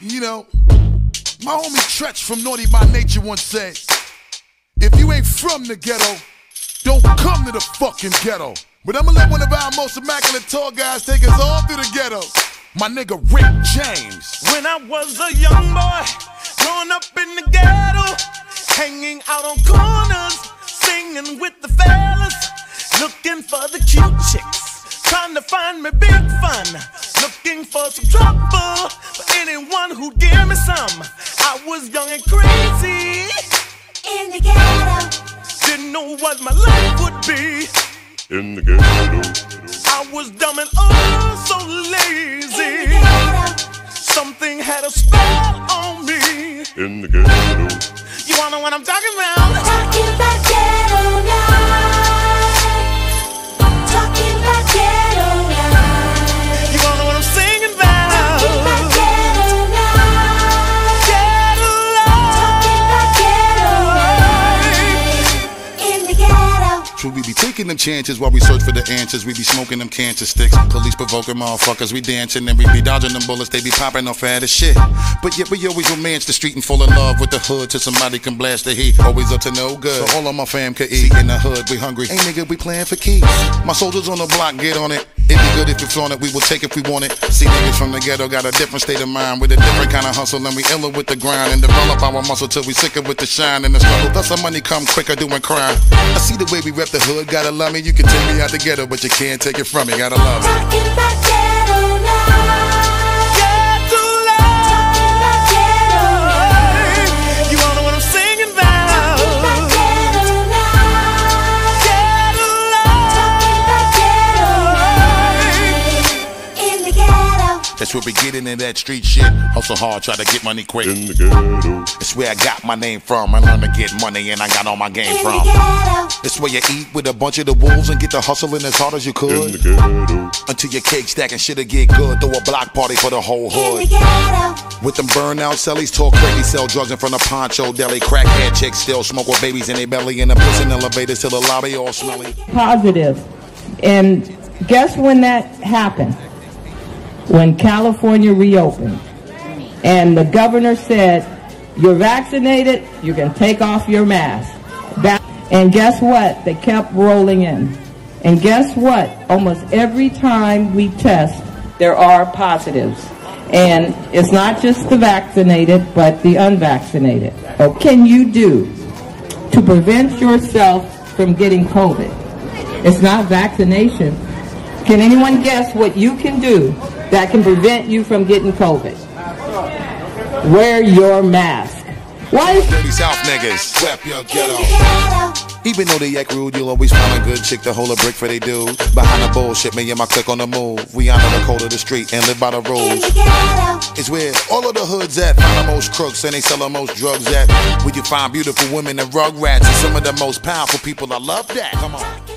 You know, my homie Treach from Naughty by Nature once said, if you ain't from the ghetto, don't come to the fucking ghetto. But I'ma let one of our most immaculate tall guys take us all through the ghetto. My nigga Rick James. When I was a young boy, growing up in the ghetto, hanging out on corners, singing with the fellas, looking for the cute chicks, trying to find me big fun, looking for some trouble, for anyone who'd give me some. I was young and crazy, in the ghetto. didn't know what my life would be. in the ghetto. I was dumb and oh so In the lazy. Something had a spell on me. In the ghetto. You wanna know what I'm? Talking about We be taking them chances while we search for the answers. We be smoking them cancer sticks. Police provoking motherfuckers. We dancing and we be dodging them bullets. They be popping off at as shit. But yet we always romance the street and fall in love with the hood till somebody can blast the heat. Always up to no good. So all of my fam could eat in the hood. We hungry. Hey nigga, we playing for keeps. My soldiers on the block, get on it. It be good if you flaunt it. We will take if we want it. See niggas from the ghetto got a different state of mind with a different kind of hustle, and we iller with the grind and develop our muscle till we sicker with the shine and the struggle. Thus our money come quicker doing crime. I see the way we rep the hood. Gotta love me. You can take me out the ghetto, but you can't take it from me. Gotta love it. That's where we get into that street shit. Hustle hard, try to get money quick. In the ghetto. It's where I got my name from. I learned to get money and I got all my game In the from. ghetto. It's where you eat with a bunch of the wolves and get the hustling as hard as you could. In could. the ghetto. Until your cake stacking shit'll get good. Throw a block party for the whole hood. In the hood. ghetto. With them burnout cellies, talk crazy, sell drugs in front of Poncho Deli. Crackhead chicks still smoke with babies in their belly. In the prison elevators till the lobby all smelly. positive. And guess when that happened? When California reopened. And the governor said, you're vaccinated, you can take off your mask. And guess what? They kept rolling in. And guess what? Almost every time we test, there are positives. And it's not just the vaccinated, but the unvaccinated. What can you do to prevent yourself from getting COVID? It's not vaccination. Can anyone guess what you can do that can prevent you from getting COVID? Wear your mask. Why Dirty South niggas, swept your ghetto. Even though they act rude, you'll always find a good chick to hold a brick for they do. Behind the bullshit, me and my clique on the move. We honor the code of the street and live by the rules. It's where all of the hoods at. Find the most crooks and they sell the most drugs at. Where you find beautiful women and rug rats and some of the most powerful people. I love that. Come on.